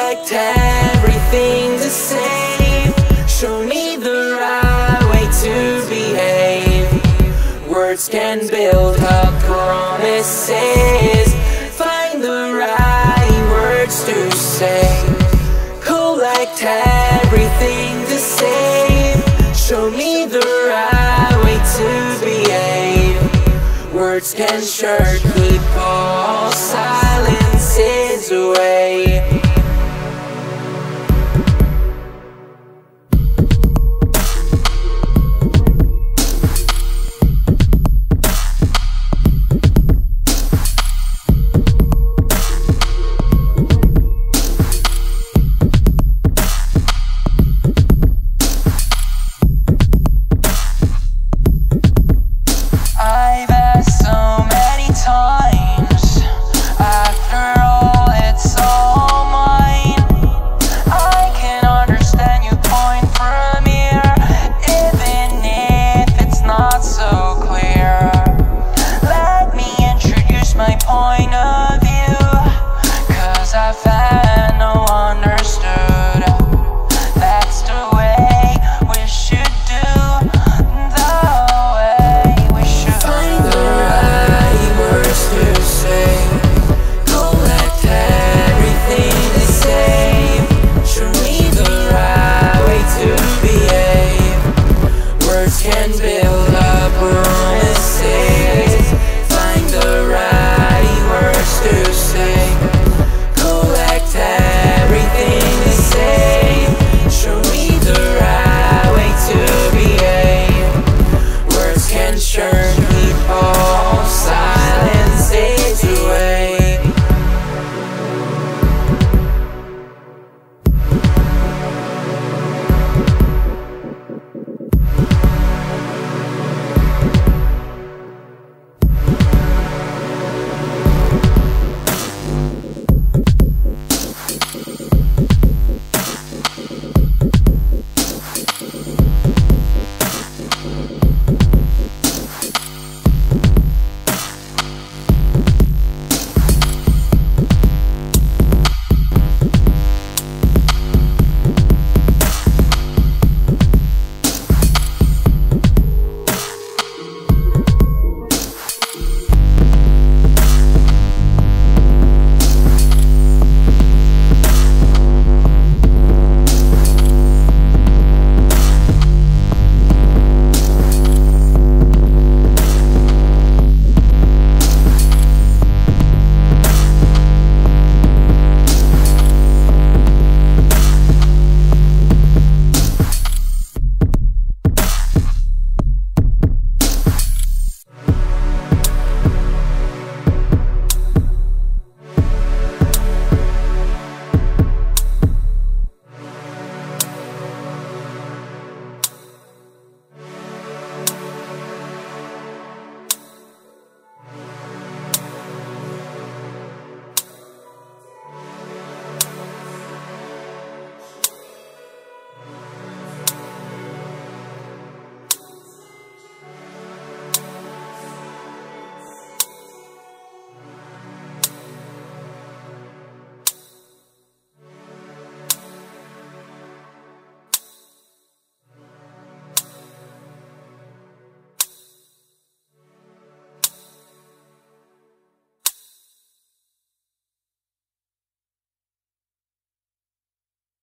expect everything the same Show me the right way to behave. Words can build up promises. Find the right words to say. Collect everything the same Show me the right way to behave. Words can sure keep all silences away.